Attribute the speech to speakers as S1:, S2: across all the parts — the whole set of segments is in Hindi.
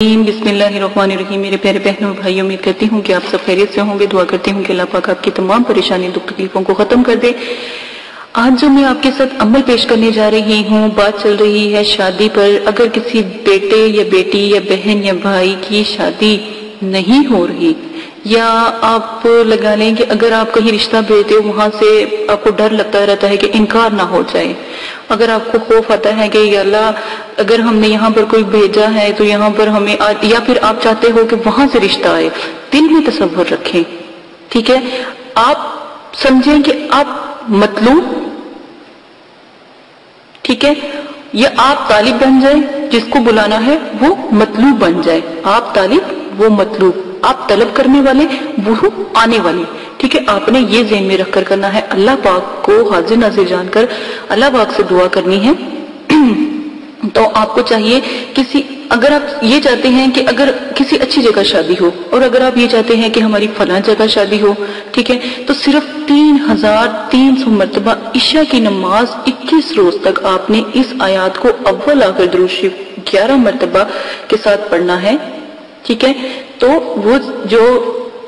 S1: बिस्मिल्लाहिर्रहमानिर्रहीम। मेरे प्यारे बहनों, भाइयों, उम्मीद करती हूँ कि आप सब खैरियत से होंगे। दुआ करती हूँ कि अल्लाह पाक आपकी तमाम परेशानी दुख तकलीफों को खत्म कर दे। आज जो मैं आपके साथ अमल पेश करने जा रही हूँ, बात चल रही है शादी पर। अगर किसी बेटे या बेटी या बहन या भाई की शादी नहीं हो रही या आप लगा लें कि अगर आप कहीं रिश्ता भेजते हो वहाँ से आपको डर लगता रहता है कि इनकार ना हो जाए। अगर आपको खौफ आता है कि अल्लाह अगर हमने यहाँ पर कोई भेजा है तो यहाँ पर हमें आ, या फिर आप चाहते हो कि वहाँ से रिश्ता आए दिल में तस्वर रखें ठीक है? आप समझें कि आप मतलूब ठीक है? या आप तालिब बन जाए जिसको बुलाना है वो मतलूब बन जाए। आप तालिब वो मतलूब। आप तलब करने वाले वो आने वाले। ठीक है, आपने ये जेन में रखकर करना है। अल्लाह पाक को हाजिर नाजिर जानकर अल्लाह पाक से दुआ करनी है। तो आपको चाहिए किसी, अगर आप ये चाहते हैं कि अगर किसी अच्छी जगह शादी हो, और अगर आप ये चाहते हैं कि हमारी फला जगह शादी हो, ठीक है तो सिर्फ़ तीन हज़ार तीन सौ मरतबा ईशा की नमाज़ 21 रोज तक आपने इस आयात को अव्वल आकर द्रुशी ग्यारह मरतबा के साथ पढ़ना है। ठीक है तो वो जो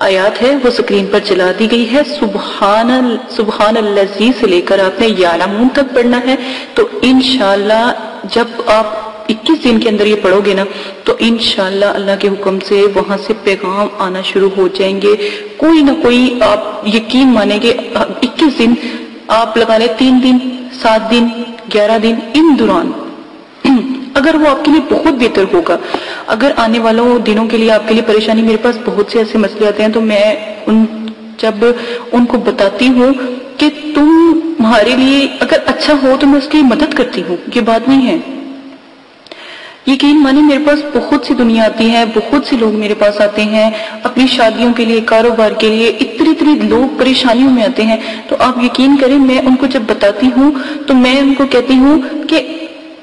S1: आयात है, वो स्क्रीन पर चला दी गई है। सुबहान सुबहान लजी से लेकर आपने यालामून तक पढ़ना है। तो इनशाला जब आप 21 दिन के अंदर ये पढ़ोगे ना तो इनशाला अल्लाह के हुक्म से वहाँ से पैगाम आना शुरू हो जाएँगे। कोई ना कोई आप यकीन मानेंगे 21 दिन आप लगा ले, तीन दिन, सात दिन, ग्यारह दिन, इन दौरान अगर वो आपके लिए बहुत बेहतर होगा। अगर आने वालों दिनों के लिए आपके लिए परेशानी, मेरे पास बहुत से ऐसे मसले आते हैं तो मैं उन, जब उनको बताती हूँ कि तुम तुम्हारे लिए अगर अच्छा हो तो मैं उसकी मदद करती हूँ। ये बात नहीं है। यकीन माने, मेरे पास बहुत सी दुनिया आती है, बहुत से लोग मेरे पास आते हैं, अपनी शादियों के लिए, कारोबार के लिए इतनी इतनी लोग परेशानियों में आते हैं। तो आप यकीन करें, मैं उनको जब बताती हूँ तो मैं उनको कहती हूँ कि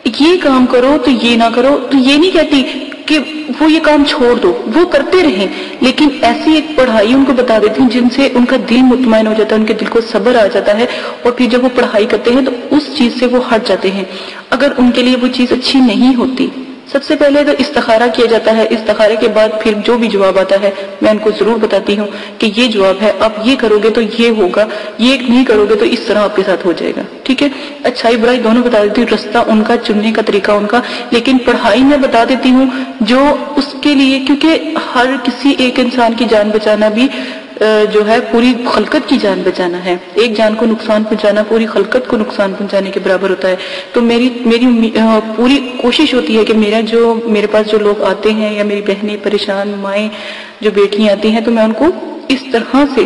S1: ये काम करो तो ये ना करो तो ये नहीं कहती कि वो ये काम छोड़ दो, वो करते रहे। लेकिन ऐसी एक पढ़ाई उनको बता देती हूँ जिनसे उनका दिल मुतमिन हो जाता है, उनके दिल को सब्र आ जाता है, और फिर जब वो पढ़ाई करते हैं तो उस चीज़ से वो हट जाते हैं। अगर उनके लिए वो चीज़ अच्छी नहीं होती सबसे पहले तो इस्तारा किया जाता है इस्तारे के बाद फिर जो भी जवाब आता है, मैं उनको ज़रूर बताती हूँ कि ये जवाब है, आप ये करोगे तो ये होगा, ये नहीं करोगे तो इस तरह आपके साथ हो जाएगा। ठीक है? अच्छाई बुराई दोनों बता देती हूँ, रास्ता उनका, चुनने का तरीका उनका, लेकिन पढ़ाई में बता देती हूँ जो उसके लिए, क्योंकि हर किसी एक इंसान की जान बचाना भी जो है, पूरी खलकत की जान बचाना है। एक जान को नुकसान पहुंचाना, पूरी खलकत को नुकसान पहुँचाने के बराबर होता है। तो मेरी मेरी पूरी कोशिश होती है कि मेरा जो, मेरे पास जो लोग आते हैं या मेरी बहनें, परेशान माए जो बेटियाँ आती हैं तो मैं उनको इस तरह से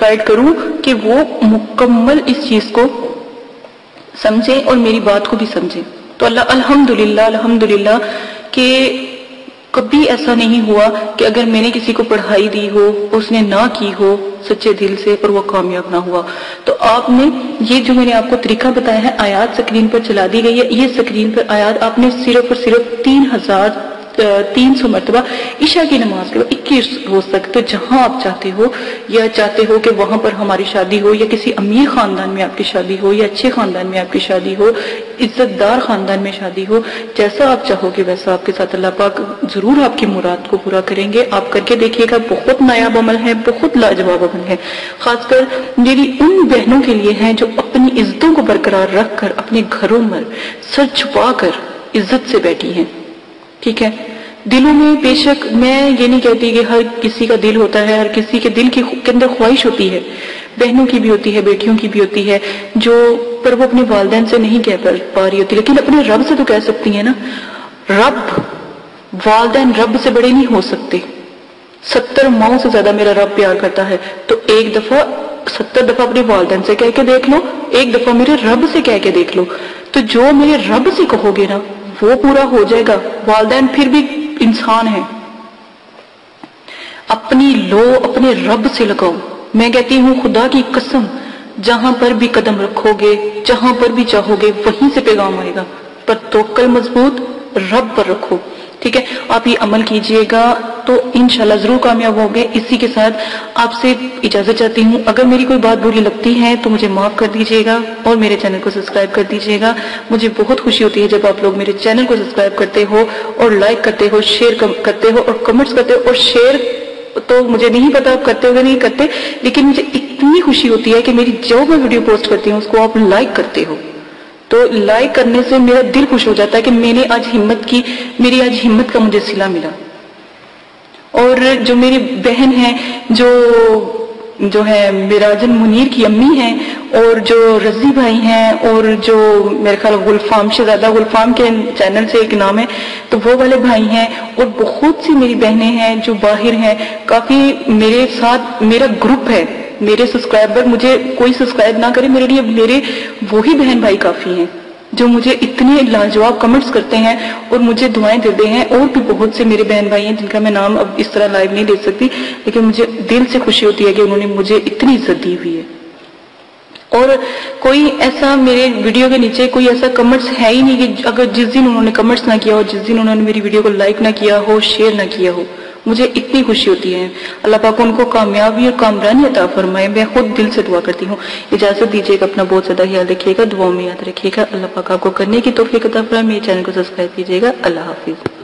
S1: गाइड करूँ कि वो मुकम्मल इस चीज़ को समझे और मेरी बात को भी समझें। तो अल्लाह, अल्हम्दुलिल्लाह अल्हम्दुलिल्लाह के कभी ऐसा नहीं हुआ कि अगर मैंने किसी को पढ़ाई दी हो, उसने ना की हो सच्चे दिल से पर वो कामयाब ना हुआ। तो आपने ये जो मैंने आपको तरीका बताया है, आयात स्क्रीन पर चला दी गई है। ये स्क्रीन पर आयात आपने सिर्फ़ और सिर्फ़ तीन हज़ार तीन सौ मरतबा ईशा की नमाज़ के इक्कीस रोज तक तो जहाँ आप चाहते हो, या चाहते हो कि वहाँ पर हमारी शादी हो, या किसी अमीर खानदान में आपकी शादी हो, या अच्छे खानदान में आपकी शादी हो, इज्जतदार खानदान में शादी हो, जैसा आप चाहोगे वैसा आपके साथ अल्लाह पाक ज़रूर आपकी मुराद को पूरा करेंगे। आप करके देखिएगा, बहुत नायाब अमल है, बहुत लाजवाब अमल है। खासकर मेरी उन बहनों के लिए है जो अपनी इज्जतों को बरकरार रखकर, अपने घरों में सर छुपा कर इज़्ज़त से बैठी हैं। ठीक है? दिलों में बेशक मैं ये नहीं कहती कि हर किसी का दिल होता है हर किसी के दिल के, के अंदर ख्वाहिश होती है। बहनों की भी होती है बेटियों की भी होती है जो पर वो अपने वालदेन से नहीं कह पा रही होती। लेकिन अपने रब से तो कह सकती है ना? रब वालदेन रब से बड़े नहीं हो सकते। सत्तर माओ से ज़्यादा मेरा रब प्यार करता है। तो एक दफ़ा सत्तर दफ़ा अपने वालदेन से कह के देख लो एक दफ़ा मेरे रब से कह के देख लो। तो जो मेरे रब से कहोगे ना वो पूरा हो जाएगा। वालदेन फिर भी इंसान है। अपनी लो, अपने रब से लगाओ। मैं कहती हूँ, खुदा की कसम, जहाँ पर भी कदम रखोगे, जहाँ पर भी चाहोगे, वहीं से पैगाम आएगा। पर तोकल मज़बूत रब पर रखो। ठीक है? आप ये अमल कीजिएगा तो इंशाल्लाह ज़रूर कामयाब होंगे। इसी के साथ आपसे इजाज़त चाहती हूँ। अगर मेरी कोई बात बुरी लगती है तो मुझे माफ़ कर दीजिएगा और मेरे चैनल को सब्सक्राइब कर दीजिएगा। मुझे बहुत खुशी होती है जब आप लोग मेरे चैनल को सब्सक्राइब करते हो और लाइक करते हो शेयर करते हो और कमेंट्स करते हो। और शेयर तो मुझे नहीं पता आप करते हो या नहीं करते, लेकिन मुझे इतनी खुशी होती है कि मेरी जो मैं वीडियो पोस्ट करती हूँ, उसको आप लाइक करते हो। तो लाइक करने से मेरा दिल खुश हो जाता है कि मैंने आज हिम्मत की, मेरी आज हिम्मत का मुझे सिला मिला। और जो मेरी बहन है, जो जो है मिराजन मुनीर की अम्मी हैं, और जो रज़ी भाई हैं, और जो मेरे ख्याल गुलफाम, शहजादा गुलफाम के चैनल से एक नाम है तो वो वाले भाई हैं, और बहुत सी मेरी बहनें हैं जो बाहर हैं, काफ़ी मेरे साथ, मेरा ग्रुप है। मेरे सब्सक्राइबर मुझे कोई सब्सक्राइब ना करे, मेरे लिए मेरे वही बहन भाई काफ़ी हैं, जो मुझे इतने लाजवाब कमेंट्स करते हैं और मुझे दुआएँ देते हैं, और भी बहुत से मेरे बहन भाई हैं, जिनका मैं नाम अब इस तरह लाइव नहीं ले सकती, लेकिन मुझे दिल से खुशी होती है कि उन्होंने मुझे इतनी इज़्ज़त दी हुई है। और कोई ऐसा मेरे वीडियो के नीचे कोई ऐसा कमेंट्स है ही नहीं कि अगर जिस दिन उन्होंने कमेंट्स ना किया हो, जिस दिन उन्होंने मेरी वीडियो को लाइक ना किया हो शेयर ना किया हो मुझे इतनी खुशी होती है। अल्लाह पाक उनको कामयाबी और कामरानी अता फरमाए। मैं खुद दिल से दुआ करती हूँ। इजाज़त दीजिएगा, अपना बहुत ज़्यादा ख्याल रखिएगा दुआ में याद रखिएगा। अल्लाह पाक आपको करने की तोफीक अता फरमाए। मेरे चैनल को सब्सक्राइब कीजिएगा। अल्लाह हाफिज।